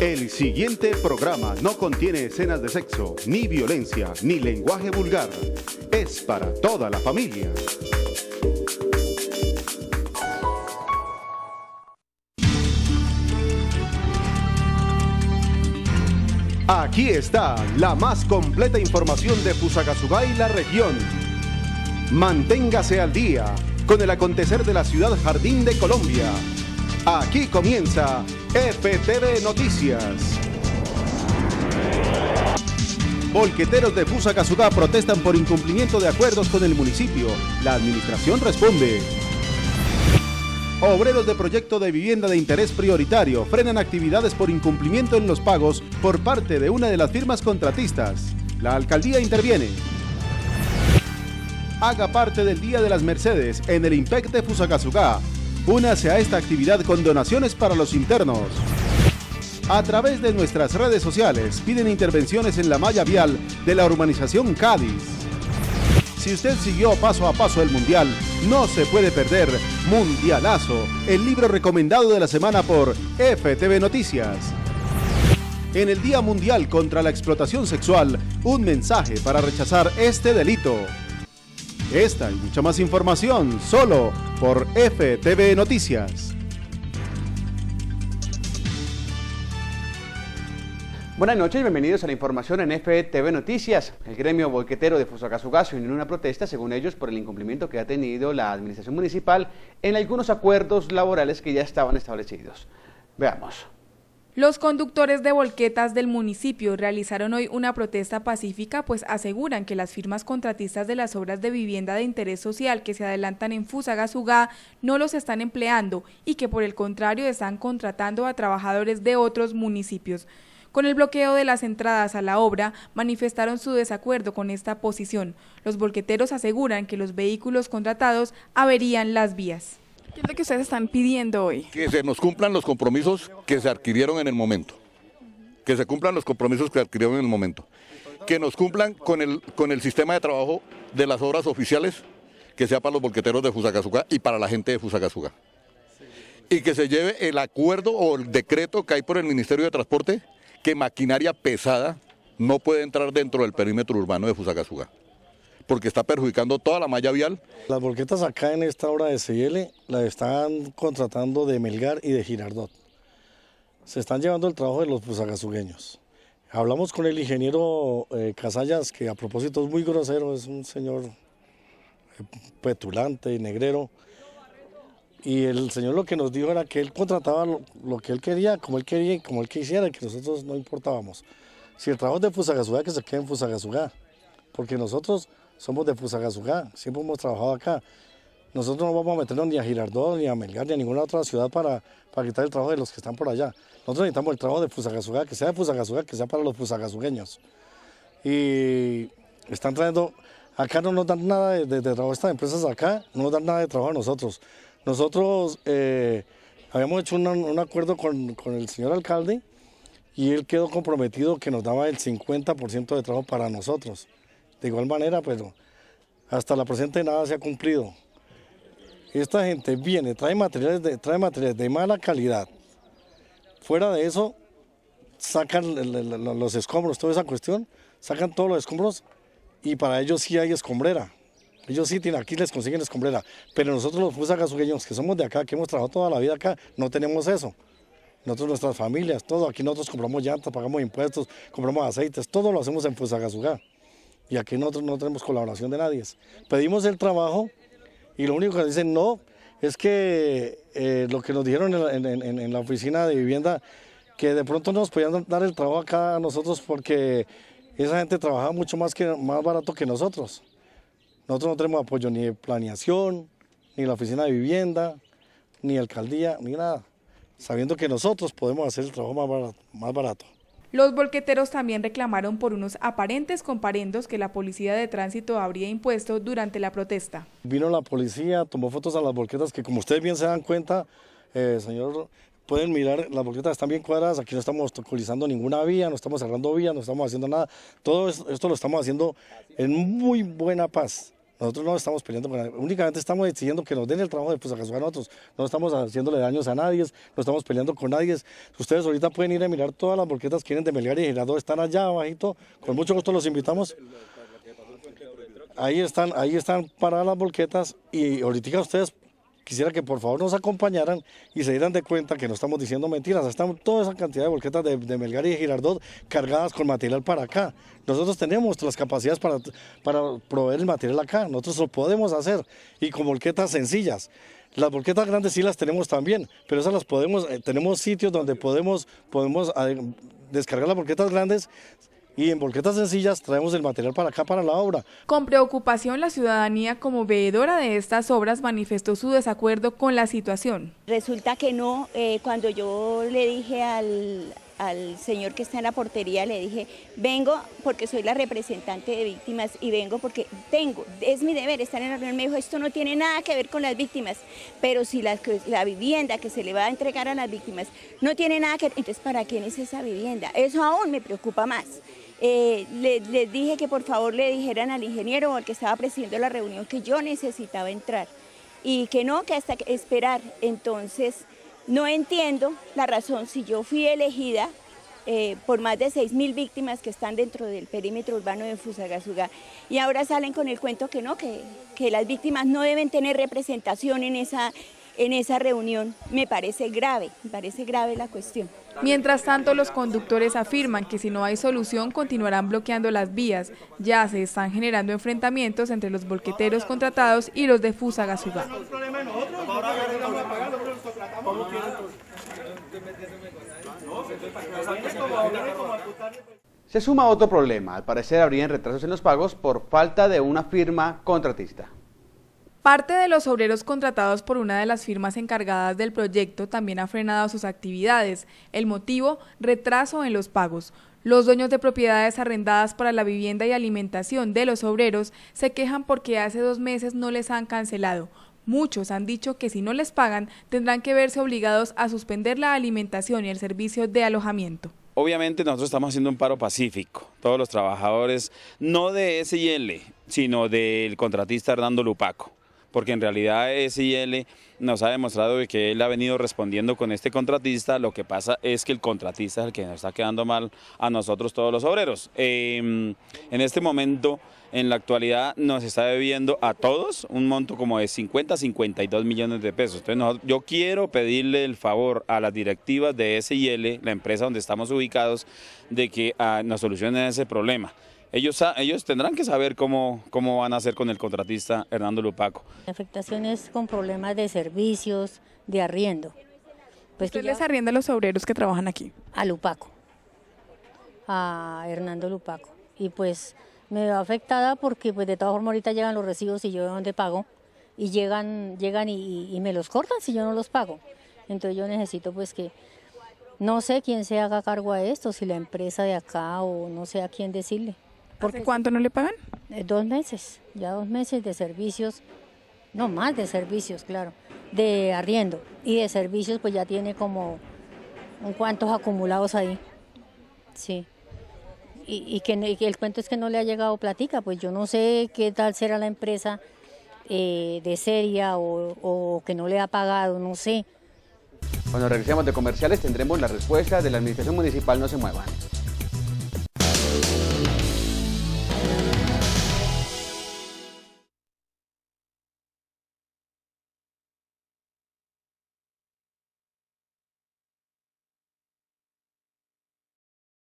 El siguiente programa no contiene escenas de sexo, ni violencia, ni lenguaje vulgar. Es para toda la familia. Aquí está la más completa información de Fusagasugá y la región. Manténgase al día con el acontecer de la ciudad Jardín de Colombia. Aquí comienza FTV Noticias. Volqueteros de Fusagasugá protestan por incumplimiento de acuerdos con el municipio. La administración responde. Obreros de proyecto de vivienda de interés prioritario frenan actividades por incumplimiento en los pagos por parte de una de las firmas contratistas. La alcaldía interviene. Haga parte del Día de las Mercedes en el IMPEC de Fusagasugá. Únase a esta actividad con donaciones para los internos. A través de nuestras redes sociales piden intervenciones en la malla vial de la urbanización Cádiz. Si usted siguió paso a paso el Mundial, no se puede perder Mundialazo, el libro recomendado de la semana por FTV Noticias. En el Día Mundial contra la Explotación Sexual, un mensaje para rechazar este delito. Esta y mucha más información solo por FTV Noticias. Buenas noches y bienvenidos a la información en FTV Noticias. El gremio volquetero de Fusagasugá se unió una protesta, según ellos, por el incumplimiento que ha tenido la administración municipal en algunos acuerdos laborales que ya estaban establecidos. Veamos. Los conductores de volquetas del municipio realizaron hoy una protesta pacífica, pues aseguran que las firmas contratistas de las obras de vivienda de interés social que se adelantan en Fusagasugá no los están empleando y que por el contrario están contratando a trabajadores de otros municipios. Con el bloqueo de las entradas a la obra, manifestaron su desacuerdo con esta posición. Los volqueteros aseguran que los vehículos contratados averían las vías. ¿Qué es lo que ustedes están pidiendo hoy? Que se nos cumplan los compromisos que se adquirieron en el momento. Que se cumplan los compromisos que se adquirieron en el momento. Que nos cumplan con el, con el sistema de trabajo de las obras oficiales, que sea para los volqueteros de Fusagasugá y para la gente de Fusagasugá. Y que se lleve el acuerdo o el decreto que hay por el Ministerio de Transporte que maquinaria pesada no puede entrar dentro del perímetro urbano de Fusagasugá, porque está perjudicando toda la malla vial. Las volquetas acá en esta obra de CL las están contratando de Melgar y de Girardot. Se están llevando el trabajo de los fusagasugueños. Hablamos con el ingeniero eh, Casallas, que a propósito es muy grosero, es un señor eh, petulante y negrero. Y el señor lo que nos dijo era que él contrataba lo, lo, que él quería, como él quería y como él quisiera, y que nosotros no importábamos. Si el trabajo es de Fusagasugá, que se quede en Fusagasugá, porque nosotros somos de Fusagasugá, siempre hemos trabajado acá. Nosotros no vamos a meternos ni a Girardot, ni a Melgar, ni a ninguna otra ciudad para, para quitar el trabajo de los que están por allá. Nosotros necesitamos el trabajo de Fusagasugá, que sea de Fusagasugá, que sea para los fusagasugueños. Y están trayendo, acá no nos dan nada de, de, de trabajo, estas empresas acá no nos dan nada de trabajo a nosotros. Nosotros eh, habíamos hecho un acuerdo con, con, el señor alcalde y él quedó comprometido que nos daba el 50% de trabajo para nosotros. De igual manera, pero hasta la presente nada se ha cumplido. Esta gente viene, trae materiales de, trae materiales de mala calidad. Fuera de eso, sacan los escombros, toda esa cuestión, sacan todos los escombros y para ellos sí hay escombrera. Ellos sí tienen, aquí les consiguen escombrera, pero nosotros los fusagasugueños que somos de acá, que hemos trabajado toda la vida acá, no tenemos eso. Nosotros, nuestras familias, todo, aquí nosotros compramos llantas, pagamos impuestos, compramos aceites, todo lo hacemos en Fusagasugá. Y aquí nosotros no tenemos colaboración de nadie. Pedimos el trabajo y lo único que dicen no es que eh, lo que nos dijeron en, la oficina de vivienda, que de pronto nos podían dar el trabajo acá a nosotros porque esa gente trabaja mucho más, que, más barato que nosotros. Nosotros no tenemos apoyo ni de planeación, ni la oficina de vivienda, ni alcaldía, ni nada, sabiendo que nosotros podemos hacer el trabajo más barato. Más barato. Los volqueteros también reclamaron por unos aparentes comparendos que la policía de tránsito habría impuesto durante la protesta. Vino la policía, tomó fotos a las volquetas que como ustedes bien se dan cuenta, eh, señor, pueden mirar, las volquetas están bien cuadradas, aquí no estamos obstaculizando ninguna vía, no estamos cerrando vías, no estamos haciendo nada. Todo esto lo estamos haciendo en muy buena paz Nosotros no estamos peleando con únicamente estamos exigiendo que nos den el trabajo de Fusagasugá a nosotros. No estamos haciéndole daños a nadie, no estamos peleando con nadie. Ustedes ahorita pueden ir a mirar todas las volquetas que vienen de Melgar y Girardot, están allá abajito. Con mucho gusto los invitamos. Ahí están, ahí están paradas las volquetas y ahorita ustedes quisiera que por favor nos acompañaran y se dieran de cuenta que no estamos diciendo mentiras. Están toda esa cantidad de volquetas de, Melgar y de Girardot cargadas con material para acá. Nosotros tenemos las capacidades para, para proveer el material acá, nosotros lo podemos hacer y con volquetas sencillas. Las volquetas grandes sí las tenemos también, pero esas las podemos, eh, tenemos sitios donde podemos, podemos eh, descargar las volquetas grandes y en volquetas sencillas traemos el material para acá, para la obra. Con preocupación, la ciudadanía como veedora de estas obras manifestó su desacuerdo con la situación. Resulta que no, eh, cuando yo le dije al, señor que está en la portería, le dije, vengo porque soy la representante de víctimas y vengo porque tengo, es mi deber estar en la reunión. Me dijo, esto no tiene nada que ver con las víctimas, pero si la, la vivienda que se le va a entregar a las víctimas no tiene nada que ver, entonces ¿para quién es esa vivienda? Eso aún me preocupa más. Eh, les dije que por favor le dijeran al ingeniero o al que estaba presidiendo la reunión que yo necesitaba entrar y que no, que hasta esperar. Entonces, no entiendo la razón si yo fui elegida eh, por más de 6.000 víctimas que están dentro del perímetro urbano de Fusagasugá y ahora salen con el cuento que no, que, que las víctimas no deben tener representación en esa, en esa reunión. Me parece grave, me parece grave la cuestión. Mientras tanto, los conductores afirman que si no hay solución continuarán bloqueando las vías. Ya se están generando enfrentamientos entre los volqueteros contratados y los de Fusagasugá. Se suma otro problema. Al parecer habrían retrasos en los pagos por falta de una firma contratista. Parte de los obreros contratados por una de las firmas encargadas del proyecto también ha frenado sus actividades. El motivo, retraso en los pagos. Los dueños de propiedades arrendadas para la vivienda y alimentación de los obreros se quejan porque hace dos meses no les han cancelado. Muchos han dicho que si no les pagan tendrán que verse obligados a suspender la alimentación y el servicio de alojamiento. Obviamente nosotros estamos haciendo un paro pacífico, todos los trabajadores, no de SIL, sino del contratista Hernando Lupaco porque en realidad SIL nos ha demostrado que él ha venido respondiendo con este contratista, lo que pasa es que el contratista es el que nos está quedando mal a nosotros todos los obreros. Em, en este momento, en la actualidad, nos está debiendo a todos un monto como de 50 a 52 millones de pesos. Entonces yo quiero pedirle el favor a las directivas de SIL, la empresa donde estamos ubicados, de que ah, nos solucionen ese problema ellos, ellos tendrán que saber cómo, cómo van a hacer con el contratista Hernando Lupaco. Afectaciones con problemas de servicios, de arriendo. Pues ¿Usted les arrienda a los obreros que trabajan aquí? A Lupaco, a Hernando Lupaco. Y pues me veo afectada porque pues de todas formas ahorita llegan los recibos y yo de dónde pago y llegan, llegan y, y me los cortan si yo no los pago. Entonces yo necesito pues que no sé quién se haga cargo a esto, si la empresa de acá o no sé a quién decirle. ¿Por cuánto no le pagan? Eh, dos meses, ya dos meses de servicios, no más de servicios, claro, de arriendo. Y de servicios pues ya tiene como un cuantos acumulados ahí. Sí. Y, que, el cuento es que no le ha llegado platica, pues yo no sé qué tal será la empresa eh, de seria o, o que no le ha pagado, no sé. Cuando regresemos de comerciales tendremos la respuesta de la Administración Municipal No Se Muevan.